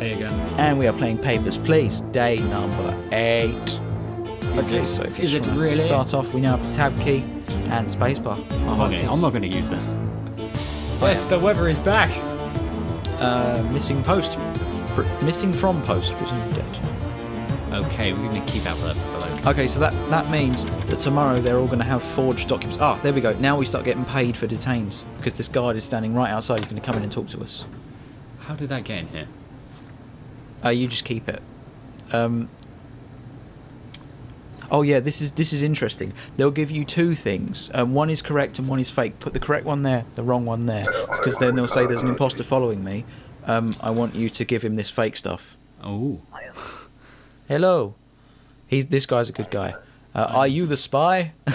There you go. and we are playing Papers, Please, day number eight. Okay, so if you is just it wanna really? start off, we now have the tab key and spacebar. I'm I'm not gonna use that. Yes, the weather is back. Uh, missing post, Pr- missing from post, presumed dead. Okay, we're gonna keep out the below. Okay, so that that means that tomorrow they're all going to have forged documents. Ah, there we go. Now we start getting paid for detains because this guard is standing right outside. He's going to come in and talk to us. How did that get in here? Uh, you just keep it. Um, oh yeah, this is this is interesting. They'll give you two things. Um, one is correct and one is fake. Put the correct one there, the wrong one there, because then they'll say there's an imposter following me. Um, I want you to give him this fake stuff. Oh, Hello. He's this guy's a good guy. Uh, are you the spy?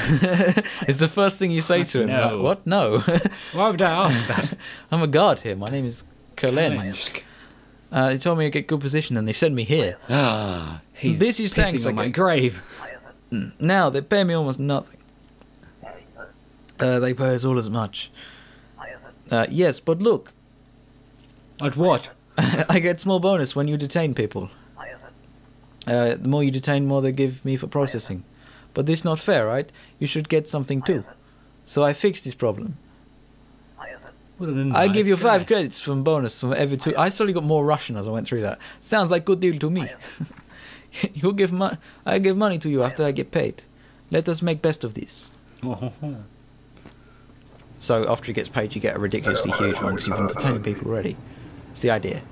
is the first thing you say to him. No. Like, what? No. why would I ask that? I'm a guard here. My name is Kerlensk. Uh, they told me to get good position and they send me here. Ah, he's This is thanks, on my grave. Now they pay me almost nothing. Uh, they pay us all as much. Uh, yes, but look, At what? I get small bonus when you detain people. Uh, the more you detain, more they give me for processing. But this is not fair, right? You should get something too. So I fixed this problem. What a I give you five guy. credits from bonus from every two. I slowly got more Russian as I went through that. Sounds like good deal to me. you give money. I give money to you after I get paid. Let us make best of this. So after he gets paid, you get a ridiculously huge one because you've been detaining people already. It's the idea.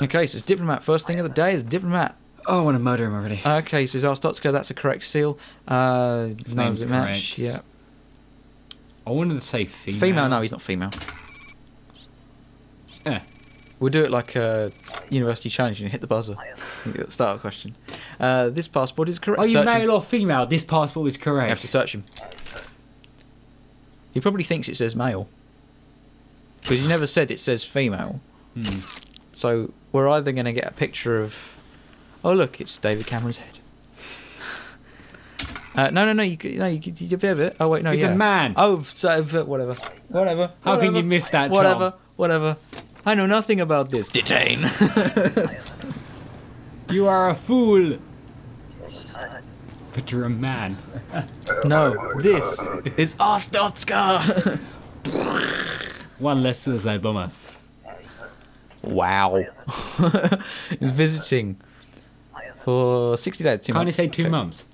Okay, so it's diplomat. First thing of the day is diplomat. Oh, I want to murder him already. Okay, so his Arstotzka, that's a correct seal. Uh, His name's does it match? correct. Yeah. I wanted to say female. Female. No, he's not female. Eh. We'll do it like a university challenge and hit the buzzer. Start a question. Uh, this passport is correct. Are you Search him. male or female? This passport is correct. You have to search him. He probably thinks it says male. Because you never said it says female. Hmm. So we're either going to get a picture of. Oh look, it's David Cameron's head. Uh, no, no, no. You could, no, you could. You could it. Oh wait, no, He's a man. Oh, so uh, whatever, whatever. How can you miss that, Tom? Whatever, whatever. I know nothing about this. Detain. You are a fool. But you're a man. no, this is Arstotzka. One less suicide bomber. wow. He's visiting for sixty days. Two Can't you say two Okay. months?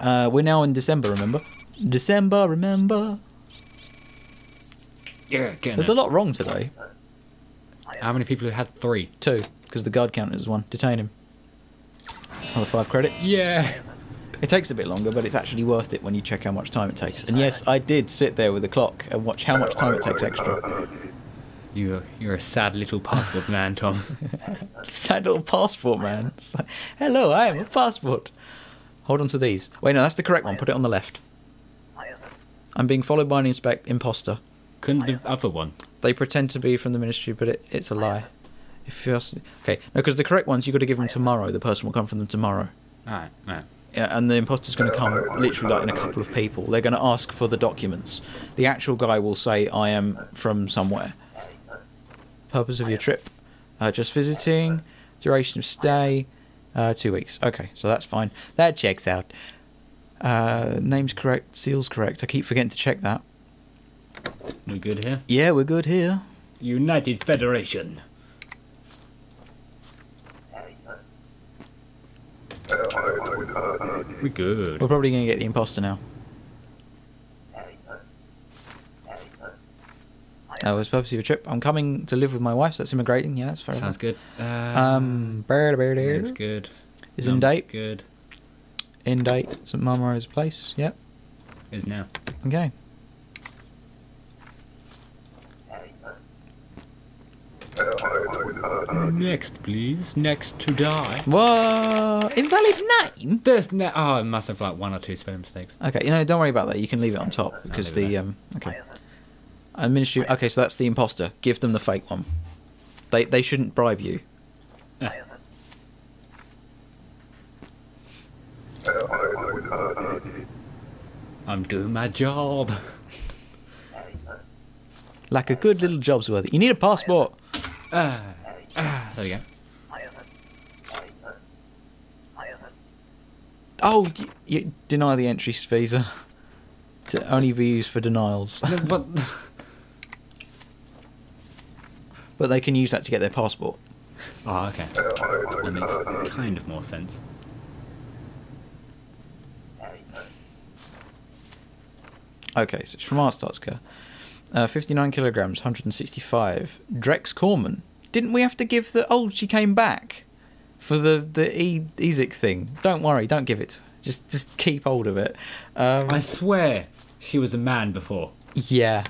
Uh, we're now in December. Remember? December. Remember? Yeah, There's a lot wrong today. How many people have had three? Two, because the guard count is one. Detain him. Another five credits. Yeah. It takes a bit longer, but it's actually worth it when you check how much time it takes. And yes, I did sit there with the clock and watch how much time it takes extra. You're you're a sad little passport man, Tom. Sad little passport, man. It's like, hello, I am a passport. Hold on to these. Wait, no, that's the correct one. Put it on the left. I'm being followed by an inspect imposter. Couldn't the other one? They pretend to be from the ministry, but it, it's a lie. If you're, okay, no, because the correct ones you've got to give them tomorrow. The person will come from them tomorrow. Alright, alright. Yeah, and the imposter's going to come literally like in a couple of people. They're going to ask for the documents. The actual guy will say, "I am from somewhere." Purpose of your trip? Uh, just visiting. Duration of stay? Uh, two weeks. Okay, so that's fine. That checks out. Uh, name's correct. Seal's correct. I keep forgetting to check that. We're good here? Yeah, we're good here. United Federation. We're good. We're probably going to get the imposter now. Oh, was purpose of your trip. I'm coming to live with my wife. So that's immigrating. Yeah, that's fair. Sounds good. Uh, Um, bear, bear, bear. name's good. is in date. Good. In date. St. Marmero's place. Yep. Is now. Okay. Next, please. Next to die. What? Invalid name? There's no. Oh, it must have like one or two spelling mistakes. Okay, you know, don't worry about that. You can leave it on top because the um. Okay. Administrative. Okay, so that's the imposter. Give them the fake one. They they shouldn't bribe you. I'm doing my job. Like a good little job's worth. You need a passport. Ah, ah, there we go. Oh, y- you deny the entry visa. To only be used for denials. No, What? but they can use that to get their passport. Oh, okay. That makes kind of more sense. Okay, so it's from Arstotzka. Uh, 59 kilograms, 165. Drex Corman. Didn't we have to give the. Oh, she came back for the, the e- EZIC thing. Don't worry, don't give it. Just just keep hold of it. Um, I swear she was a man before. Yeah.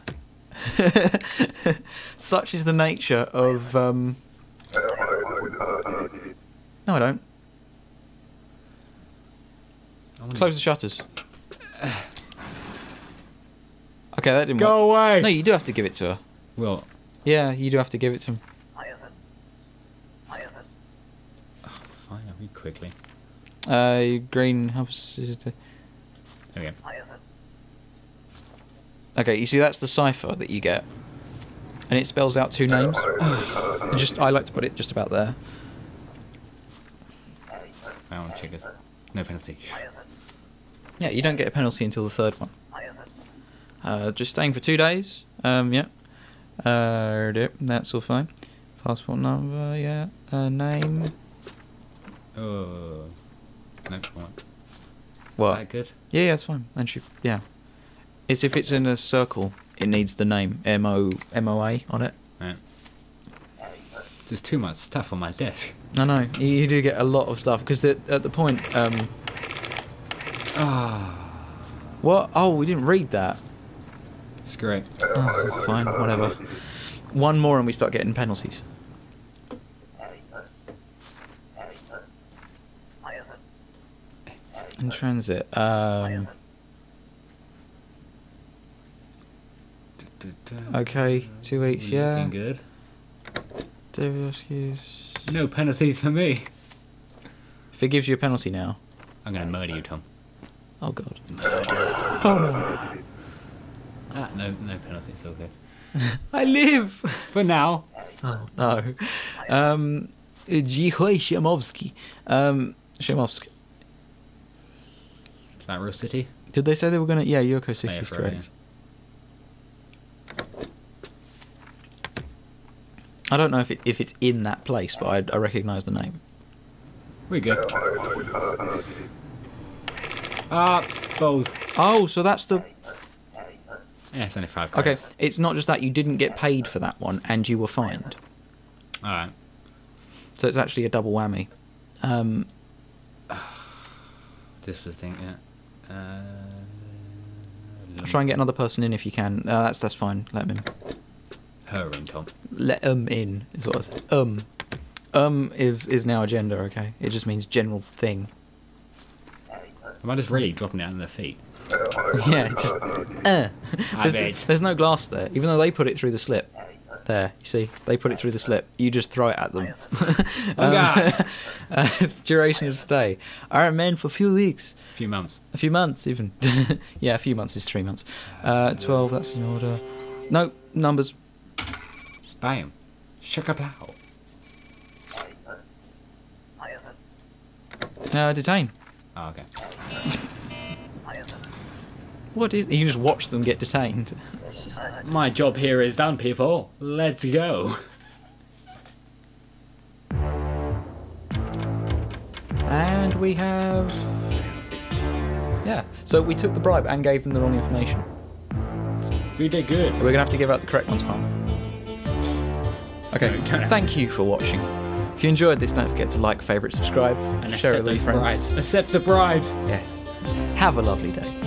Such is the nature of. Um... No, I don't. Close the shutters. Okay, that didn't work. Go away! No, you do have to give it to her. Well, Yeah, you do have to give it to him. fine, I'll read quickly. Uh, green house. is There we go. Okay, you see that's the cipher that you get, and it spells out two names. And just I like to put it just about there. I want to check this. No penalty. Yeah, you don't get a penalty until the third one. Uh, just staying for two days. Um, yeah. Uh, that's all fine. Passport number, yeah. Uh, name. Oh. No, what? What? That good? Yeah, yeah, it's fine. And she, yeah. It's if it's in a circle, it needs the name M O M O A on it. There's too much stuff on my desk. No, no, you, you do get a lot of stuff because at the point, um, Ah. what? Oh, we didn't read that. Screw it. Oh, fine, whatever. One more and we start getting penalties. In transit. Um, Okay, two weeks, yeah. Looking good. David Rescues. No penalties for me. If it gives you a penalty now. I'm gonna murder you, Tom. Oh god. Ah, no, no penalty. It's all good. I live! For now. Oh no. Um, Jihoy Shemovsky. Um, Shemovsk. Is that real city? Did they say they were gonna? Yeah, Yoko Six yeah, is correct. yeah. I don't know if it, if it's in that place, but I, I recognise the name. We go. Ah, balls. Oh, so that's the Yeah, it's only five. okay. It's not just that you didn't get paid for that one, and you were fined. All right. So it's actually a double whammy. Um, This was the thing. Yeah. Uh, try and get another person in if you can. Uh, that's that's fine. Let them in. Her in, Tom. Let them in is what I said. Um, um is is now a gender. Okay, it just means general thing. Am I just really dropping it under their feet? Yeah, just uh. I There's, bet. there's no glass there, even though they put it through the slip. There, you see, they put it through the slip. You just throw it at them. God. uh, duration of stay. I remain for a few weeks, A few months. a few months even. yeah, a few months is three months. Uh, Twelve. That's in order. No numbers. Bam. Shakapow. Uh, detain. Oh, okay. What is? You just watch them get detained. My job here is done, people. Let's go. And we have. Yeah. So we took the bribe and gave them the wrong information. We did good. We're gonna have to give out the correct ones, Tom. Okay. Thank you for watching. If you enjoyed this, don't forget to like, favourite, subscribe, And share it with your friends. bribes. Accept the bribes. Yes. Have a lovely day.